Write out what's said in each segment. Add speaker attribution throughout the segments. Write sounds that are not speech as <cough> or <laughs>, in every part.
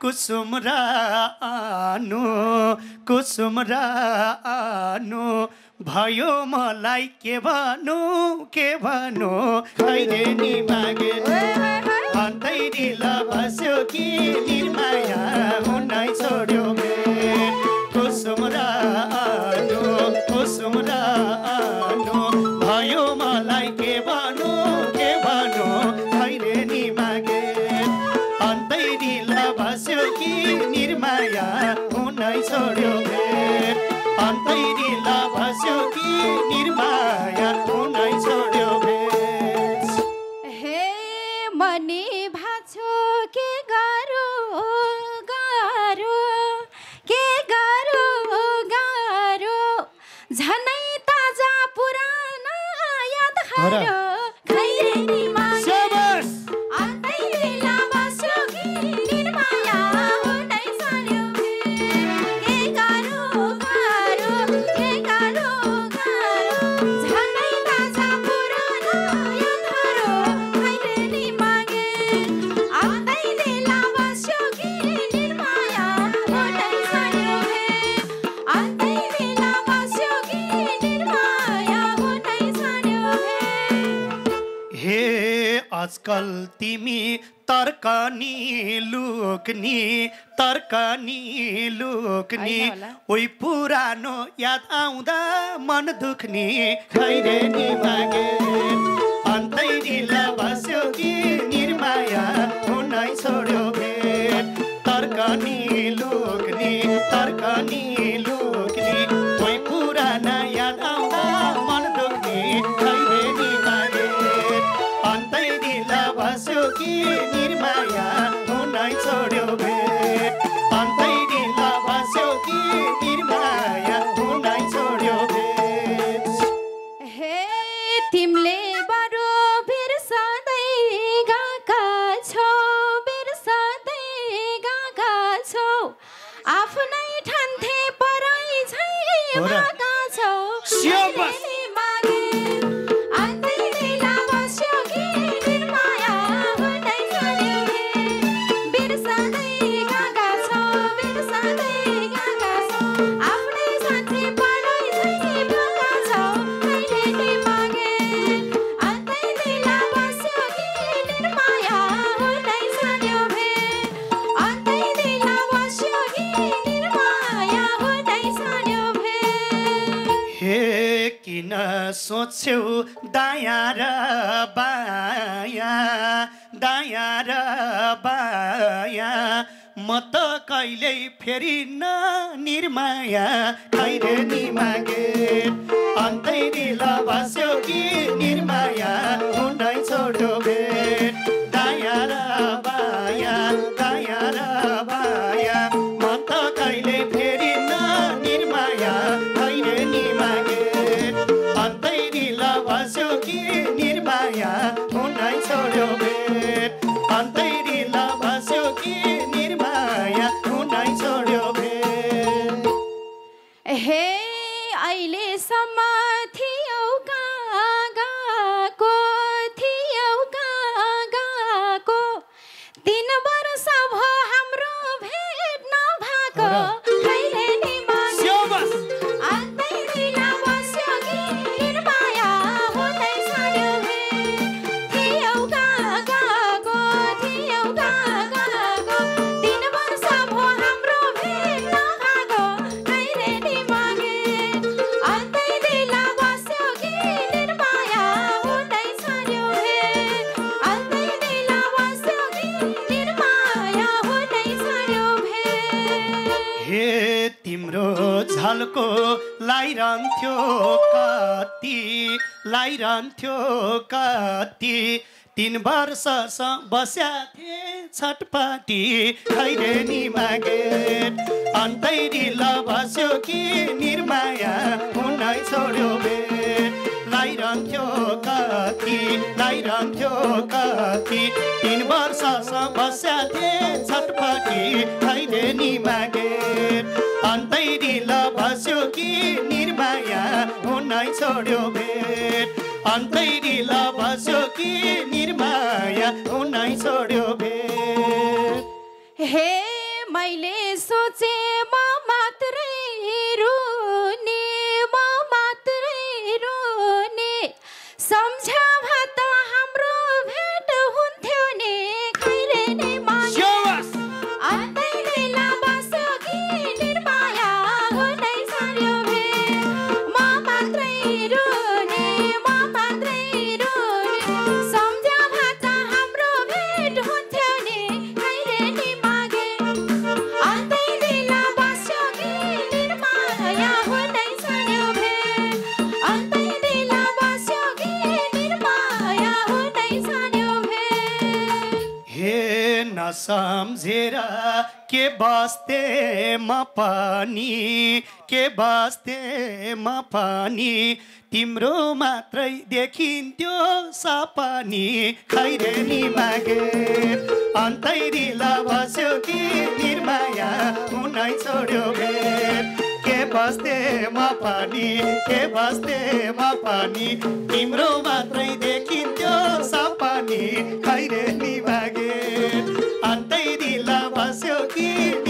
Speaker 1: कुसुम रानु कुसुम रानु भयो मलाई के भनु के भनु? अहिले नि मागे भन्दै दिल बस्यो कि निर्माया हुनै छोड्यो कुसुम रानु कुसुम रानु छोड्यो अन्त निर्मा आजकल तिमी तर्कनी लुक्नी तर्कनी लुक्नी। ओइ पुरानो याद आउँदा मन दुख्नी। खैरे नि मागे अन्तै निला बस्यो कि निर्माया हुनै छोड्यो भेट। तर्कनी लुक হিমলে बाया दाया र बाया म त कहिल्यै फेरि न निर्माया। कहिले नि मागे? अन्तै दिल बस्यो कि निर्माया? हुनै छोटो भेट बस्या थिए छटपटी खैरेनी मागेट अन्तैरिल बस्यो कि निर्माया हुनै छोड्यो बे लाइरहन्थ्यो कति लाइरहन्थ्यो कति। तिन वर्षसम्म बस्या थिए छटपटी खैरेनी मागेट अन्तैरिल बस्यो कि निर्माया हुनै छोड्यो बेट अन्तैरिल बस्यो कि निर्मा छोड्यो भे
Speaker 2: हे
Speaker 1: मैले सोचे के बस्तेमा पनि के बस्तेमा पनि तिम्रो मात्रै देखिन्थ्यो सपनी। खैरे नि मागे अन्तैरिला बस्यो कि निर्माया हुनै छोड्यो भेट के बस्तेमा पनि के बस्तेमा पनि तिम्रो मात्रै देखिन्थ्यो सपनी। खैरे नि मागे अन्तै दिला बस्यो कि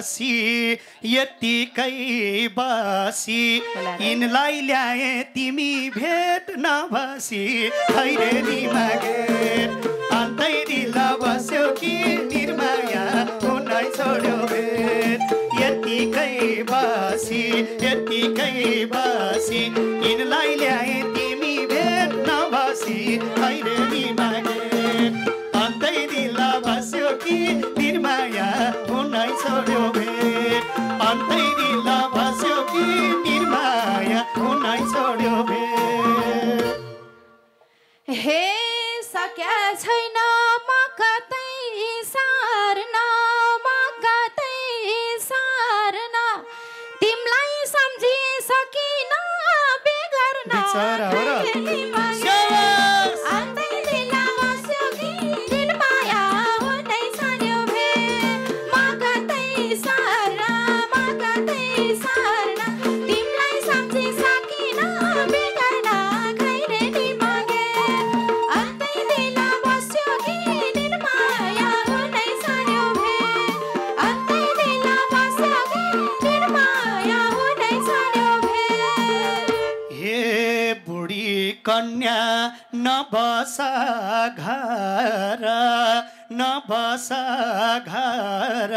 Speaker 1: बासी यतिकै बासी। यिनलाई ल्याए तिमी भेट नभसी। खैरे नि मागे अन्तै दिला बस्यो कि निर्माया? हुनै छोड्यो भेट। यतिकै बासी यतिकै बासी। यिनलाई ल्याए तिमी भेट नभसी। खैरे नबस घर नबस घर।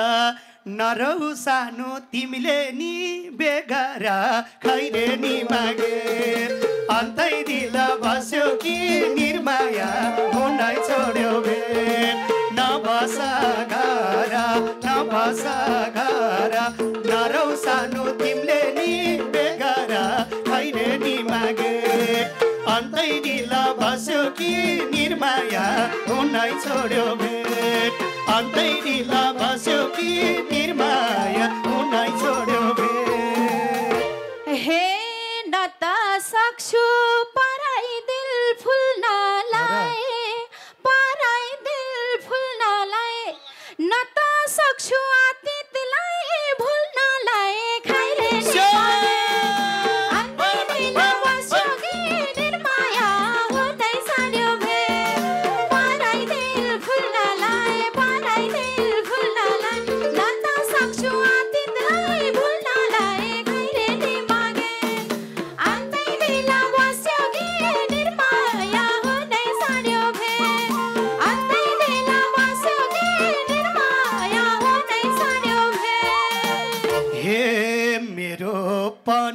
Speaker 1: नरौ सानो तिमीले नि बेगर खैरे नि मागे। अन्तै दिल बस्यो कि निर्माया हुनै छोड्यो भेट नबस घर नबस घर। नरौ सानो तिमीले नि बेगर अन्तै दिल बस्यो कि निर्माया? हुनै छोड्यो भेट। अन्तै दिल बस्यो कि निर्माया?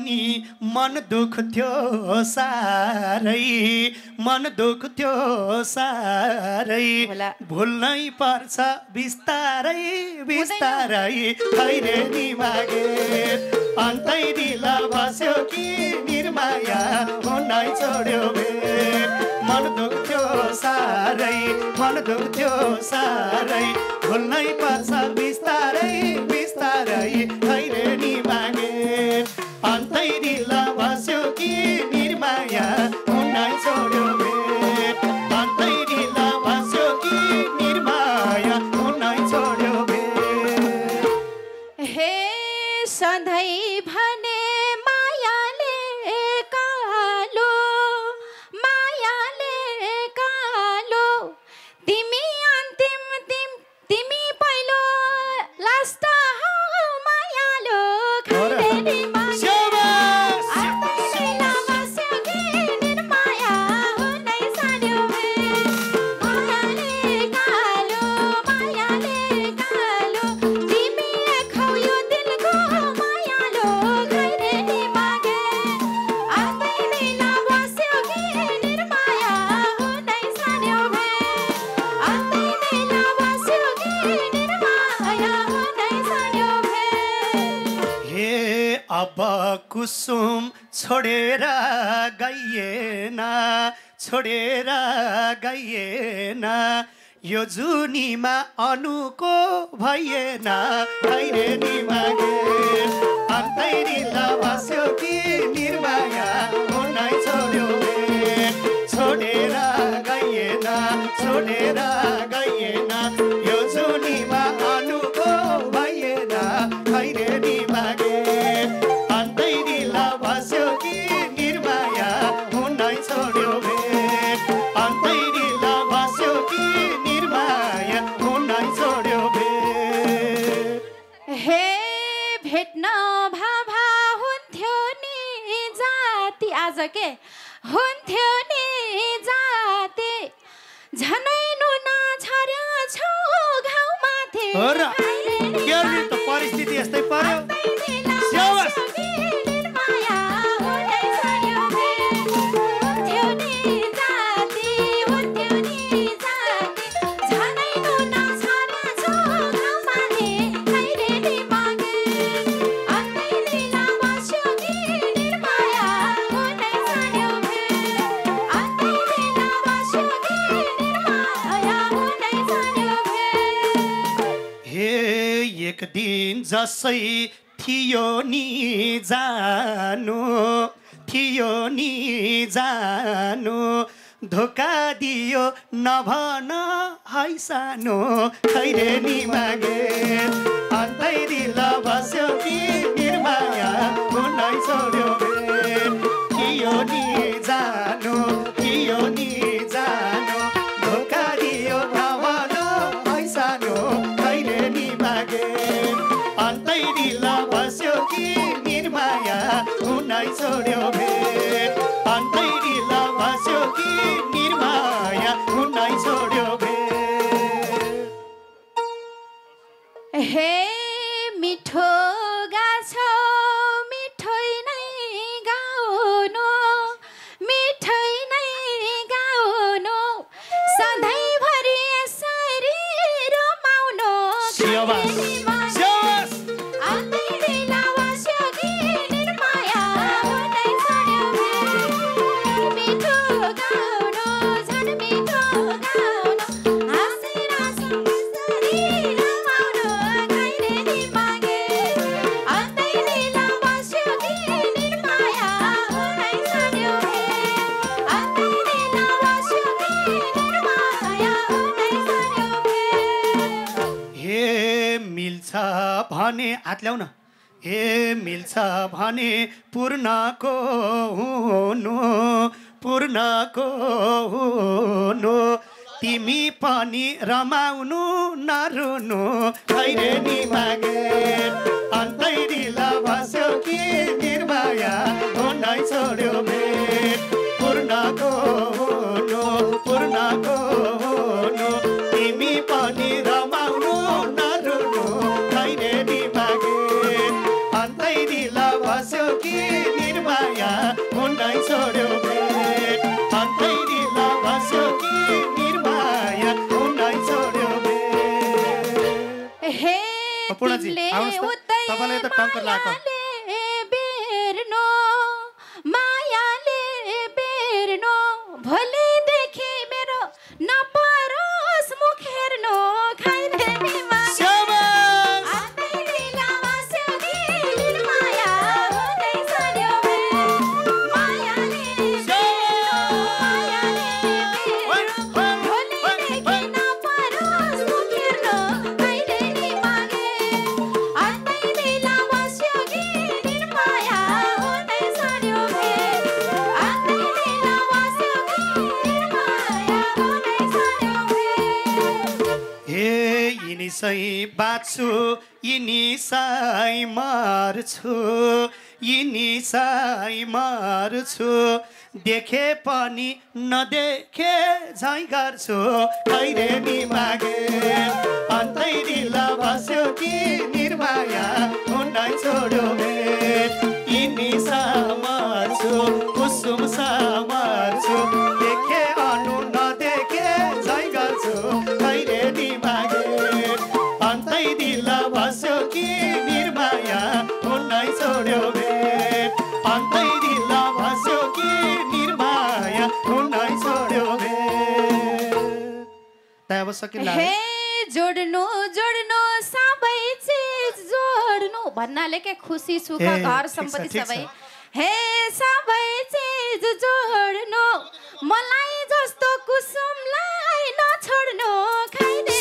Speaker 1: पनि मन दुख्थ्यो साह्रै मन दुख्थ्यो साह्रै। भुल्नै पर्छ बिस्तारै बिस्तारै खैरे नि मागे अन्तै दिल बस्यो कि निर्माया हुनै छोड्यो मन दुख्थ्यो साह्रै मन दुख्थ्यो साह्रै भुल्नै पर्छ बिस्तारै
Speaker 2: अब
Speaker 1: कुसुम छोडेर गइएन छोडेर गइएन यो जुनीमा अनुको भइएन भैरेनीमा अन्तैरिला बस्यो कि निर्माया उनै छोड्यो छोडेर गइएन छोडेर गइएन
Speaker 2: हे भेट्न भाभा हुन्थ्यो नि जाति। आज के हुन्थ्यो नि जाति। झनै नुना छर्या छौ
Speaker 1: घाउमा थिए परिस्थिति यस्तै पर्यो। जसै थियो नि जानु थियो नि जानु धोका दियो नभन है सानो। खैरे नि मागे अन्तै दिल बस्यो कि निर्माया
Speaker 2: हुनै छोड्यो
Speaker 1: अनि पूर्णको हुनु पूर्णको हुनु तिमी पनि रमाउनु नरुनु। खैरेनी मागेर अन्तै दिल बस्यो कि निर्भया। हुनै छोड्यो भेट पूर्णको तपाईँलाई त टङ्कर लाग्छ गर्छु। देखे पनि नदेखे झै गर्छु। कहिले नि मागे अन्तै दिल बस्यो कि निर्माया हुन छोडो भेट यिनीसम्म छु कुसुम सकिला
Speaker 2: हे जोड्नु जोड्नु सबै चिज जोड्नु भन्नाले के खुसी सुख घर सम्पत्ति। सबै हे सबै चिज जोड्नु मलाई जस्तो कुसुमलाई नछोड्नु खाइदे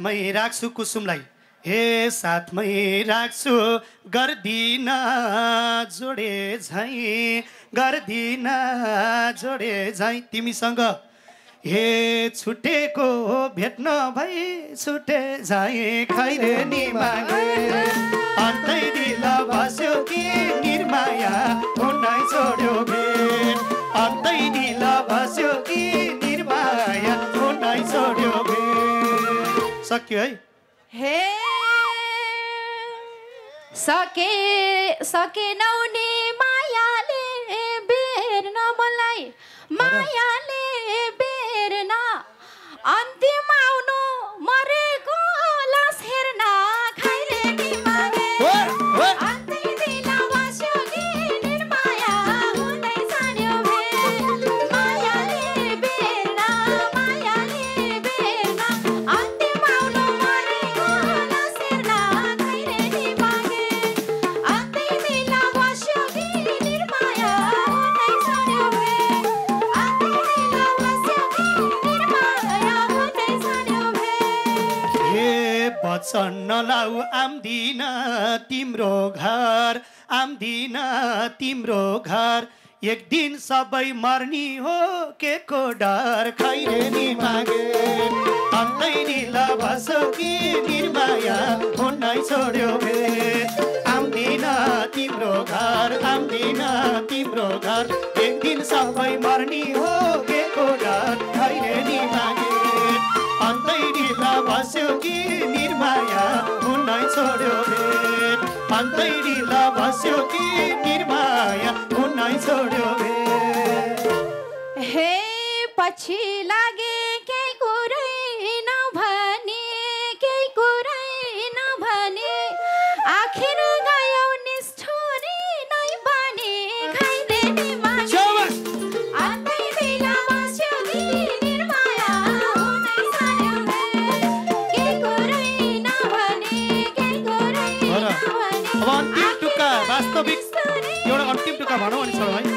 Speaker 1: साथमै राख्छु कुसुमलाई। हे साथमै राख्छु गर्दिन जोडे झैँ गर्दिन जोडे झैँ तिमीसँग। हे छुटेको भेट्न भई छुटे झैँ खैरे नि अन्तै दिल बस्यो कि निर्माया हुनै छोड्यो भेट। अन्तै दिल बस्यो कि सक्यो है
Speaker 2: हे सके सकेनौ नि मायाले बेर्न मलाई मायाले
Speaker 1: तिम्रो घर आम्दिन तिम्रो घर। एक दिन सबै मर्नी हो के को डर खैरे नि मागे। अन्तै निल बसो कि निर्माया हुनै छोड्यो भे। आम्दिन तिम्रो घर आम्दिन तिम्रो घर। एक दिन सबै मर्नी हो के को डर खैरे नि मागे। अन्तै ढिला बस्यो कि ढिला बस्यो कि निर्माया हुनै छोड्यो
Speaker 2: हे पछि लागे हुँदै जान्यो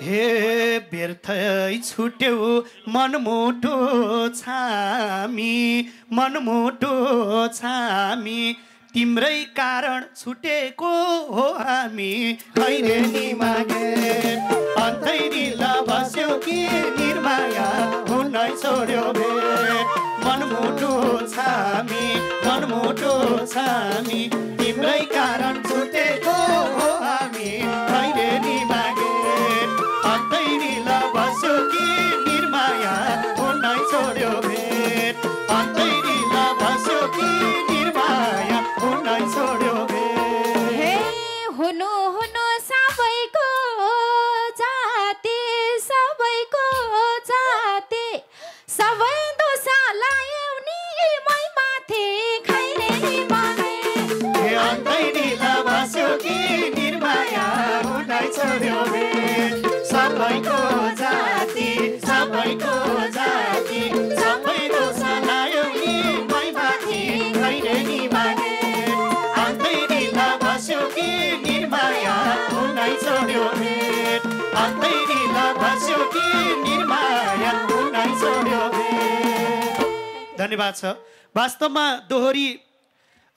Speaker 2: भे
Speaker 1: हे व्यर्थै छुट्यौ मनमुटो छामी मनमुटो छामी तिम्रै कारण छुटेको हो हामी। नि मागे? अन्तै निल बस्यो कि निर्माया? हुनै छोड्यो भेट मनमुटो छामी मनमुटो छामी तिम्रै कारण छुटेको हो धन्यवाद छ। वास्तवमा दोहोरी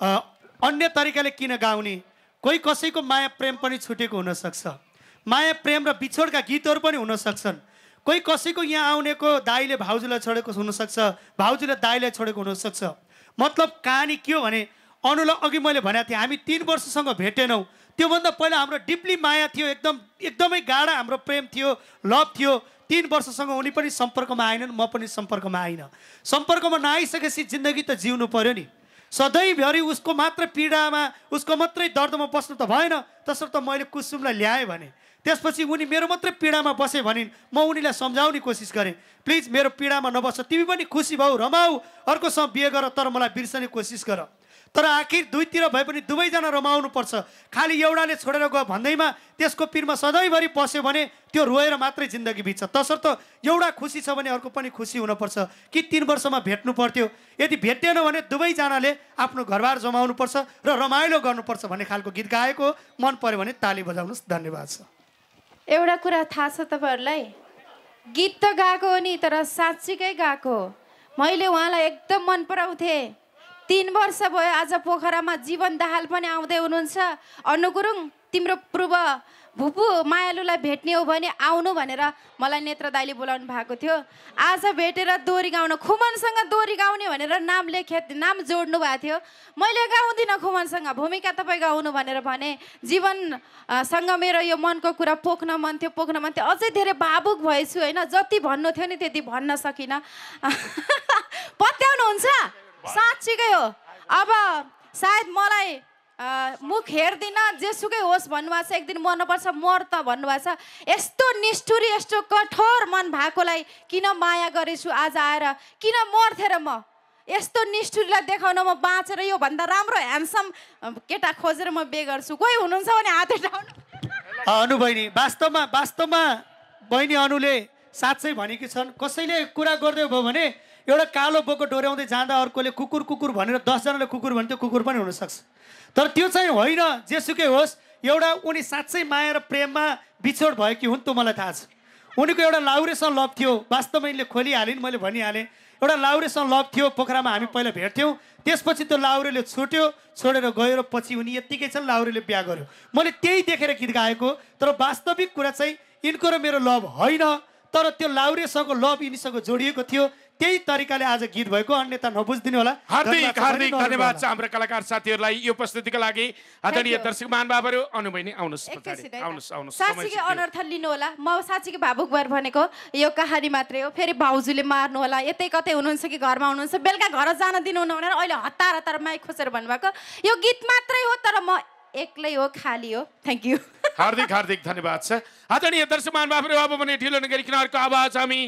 Speaker 1: अन्य तरिकाले किन गाउने? कोही कसैको माया प्रेम पनि छुटेको हुनसक्छ। माया प्रेम र बिछोडका गीतहरू पनि हुन सक्छन् कोही कसैको यहाँ आउनेको दाईले भाउजूलाई छोडेको हुनसक्छ भाउजूले दाईलाई छोडेको हुनसक्छ। मतलब कहानी के हो भने अनुलाई अघि मैले भनेको थिएँ हामी तिन वर्षसँग भेटेनौँ। त्योभन्दा पहिला हाम्रो डिपली माया थियो एकदम एकदमै गाढा हाम्रो प्रेम थियो लभ थियो। तिन वर्षसँग उनी पनि सम्पर्कमा आएनन् म पनि सम्पर्कमा आइनँ। सम्पर्कमा नआइसकेपछि जिन्दगी त जिउनु पर्यो नि। सधैँभरि उसको मात्र पीडामा उसको मात्रै दर्दमा बस्नु त भएन तसर्थ मैले कुसुमलाई ल्याएँ भने। त्यसपछि उनी मेरो मात्रै पीडामा बसे भनिन् म उनीलाई सम्झाउने कोसिस गरेँ। प्लिज मेरो पीडामा नबस तिमी पनि खुसी भाउ रमाऊ अर्कोसँग बिहे गर तर मलाई बिर्सने कोसिस गर। तर आखिर दुईतिर भए पनि दुवैजना रमाउनुपर्छ। खालि एउटाले छोडेर गयो भन्दैमा त्यसको पिरमा सधैँभरि बस्यो भने त्यो रोएर मात्रै जिन्दगी बित्छ। तसर्थ एउटा खुसी छ भने अर्को पनि खुसी हुनुपर्छ। कि तिन वर्षमा भेट्नु पर्थ्यो यदि भेटिएन भने दुवैजनाले आफ्नो घरबार जमाउनुपर्छ र रमाइलो गर्नुपर्छ भन्ने खालको गीत गाएको मन पऱ्यो भने ताली बजाउनुहोस्। धन्यवाद छ
Speaker 2: एउटा कुरा थाहा छ तपाईँहरूलाई? गीत त गाएको हो नि तर साँच्चीकै गाएको मैले उहाँलाई एकदम मन पराउँथेँ। तिन वर्ष भयो आज पोखरामा जीवन दाहाल पनि आउँदै हुनुहुन्छ। अनु गुरुङ तिम्रो पूर्व भुपू मायालुलाई भेट्ने हो भने आउनु भनेर मलाई नेत्र दाइले बोलाउनु भएको थियो। आज भेटेर दोहोरी गाउन खुमनसँग दोहोरी गाउने भनेर नाम लेखे नाम जोड्नु भएको थियो। मैले गाउँदिनँ खुमनसँग भूमिका तपाईँ गाउनु भनेर भने जीवन अ, सँग मेरो यो मनको कुरा पोख्न मन थियो पोख्न मन थियो। अझै धेरै भावुक भएछु होइन? जति भन्नु थियो नि त्यति भन्न सकिनँ। <laughs> पत्याउनुहुन्छ? साँच्चीकै हो। अब सायद मलाई मुख हेर्दिनँ जेसुकै होस् भन्नुभएको छ एक दिन मर्नुपर्छ मर त भन्नुभएको छ। यस्तो निष्ठुरी यस्तो कठोर मन भएकोलाई किन माया गरेछु आज आएर? किन मर्थेँ र म? यस्तो निष्ठुरीलाई देखाउन म बाँचेर योभन्दा राम्रो ह्यान्डसम केटा खोजेर म बे गर्छु। कोही हुनुहुन्छ भने हात उठाउनु।
Speaker 1: अनु बहिनी वास्तवमा वास्तवमा बहिनी अनुले साँच्चै भनेकी छन्। कसैले कुरा गर्दै भयो भने एउटा कालो बोको डोर्याउँदै जाँदा अर्कोले कुकुर कुकुर भनेर दसजनाले कुकुर भने त्यो कुकुर पनि हुनसक्छ। तर त्यो चाहिँ होइन जेसुकै होस् एउटा उनी साँच्चै माया र प्रेममा बिछोड भयो कि हुन् त्यो मलाई थाहा छ। उनीको एउटा लाउरेसँग लभ थियो वास्तवमा यिनले खोलिहालिन् मैले भनिहालेँ। एउटा लाउरेसँग लभ थियो पोखरामा हामी पहिला भेट्थ्यौँ। त्यसपछि त्यो लाउरेले छुट्यो छोडेर गयो र पछि उनी यत्तिकै छन् लाउरेले बिहा गर्यो। मैले त्यही देखेर गीत गाएको तर वास्तविक कुरा चाहिँ यिनको र मेरो लभ होइन। तर त्यो लाउरेसँग लभ यिनीसँग जोडिएको थियो। त्यही तरिकाले आज गीत भएको अन्यथा नबुझिदिनु होला।
Speaker 3: हार्दिक हार्दिक धन्यवाद। छ हाम्रो कलाकार साथीहरूलाई यो उपस्थितिको लागि। आदरणीय. दर्शक महानुभावहरू अनु बहिनी आउनुहोस्। आउनुहोस् आउनुहोस्।
Speaker 2: साँच्चीकै। अनर्थ लिनु होला। म साँच्चीकै भावुक भएर भनेको यो कहानी मात्रै हो। फेरि भाउजूले मार्नु होला। यतै कतै हुनुहुन्छ कि घरमा हुनुहुन्छ बेलुका घर जान दिनुहुन्न भनेर अहिले हतार हतार माइक खोसेर भन्नुभएको। यो गीत मात्रै हो तर म एक्लै हो खाली हो। थ्याङ्क यू
Speaker 3: हार्दिक हार्दिक धन्यवाद छ। आदरणीय दर्शक महानुभावहरू अब भने ढिलो नगरिकन अर्को आवाज हामी